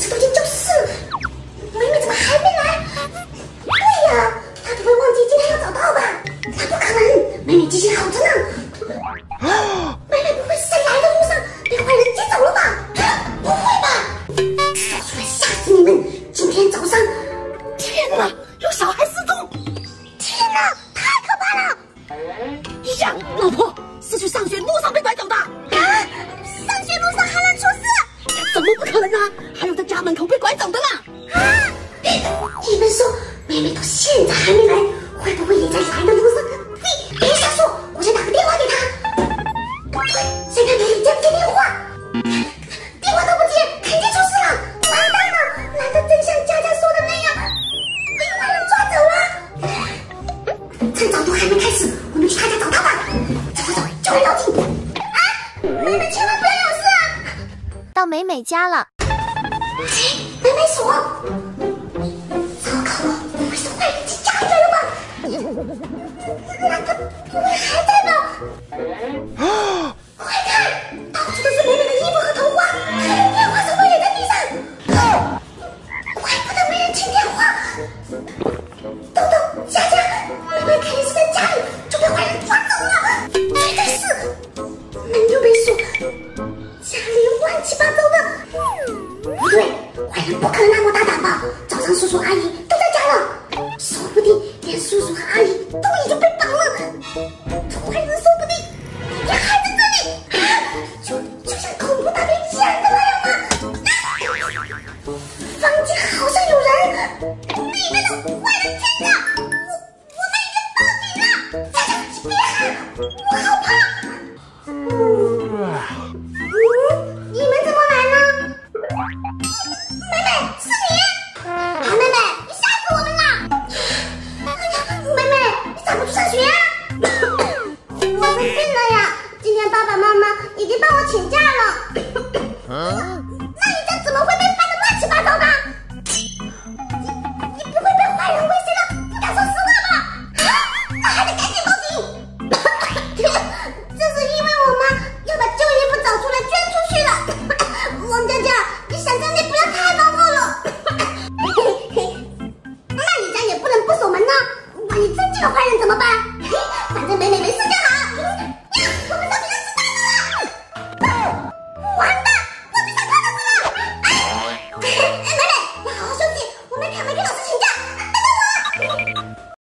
师都已经教室了，妹妹怎么还没来？对呀，她不会忘记今天要早到吧？那不可能，妹妹记性好着呢。妹妹不会是在来的路上被坏人接走了吧？不会吧？说出来吓死你们！今天早上，天哪，有小孩失踪！天哪，太可怕了！呀，老婆，是去上学路上被拐走门口被拐走的啦！啊，你们说，妹妹到现在还没来，会不会也在来的路上？别别瞎说，我先打个电话给她。谁看妹妹接不接电话？电话都不接，肯定出事了！完蛋了，难道真像佳佳说的那样，被坏人抓走了？趁早读还没开始，我们去他家找他吧。走走走，就会要紧。啊，妹妹千万不要有事啊！到美美家了，门没锁。糟糕了，不会是坏人进家里来了吧？那他不会还在吧？快看，到处都是美美的衣服和头花，还有电话什么也在地上。怪不得没人听电话。豆豆、佳佳，坏人不可能那么大胆吧？早上叔叔阿姨都在家了，说不定连叔叔和阿姨都已经被绑了。坏人说不定也还在这里，啊、就就像恐怖大片演的那样吗？啊、房间好像有人，里面的坏人真的，我我们已经报警了。佳佳，别喊，我好怕。嗯，你们怎么来了？爸爸妈妈已经帮我请假了。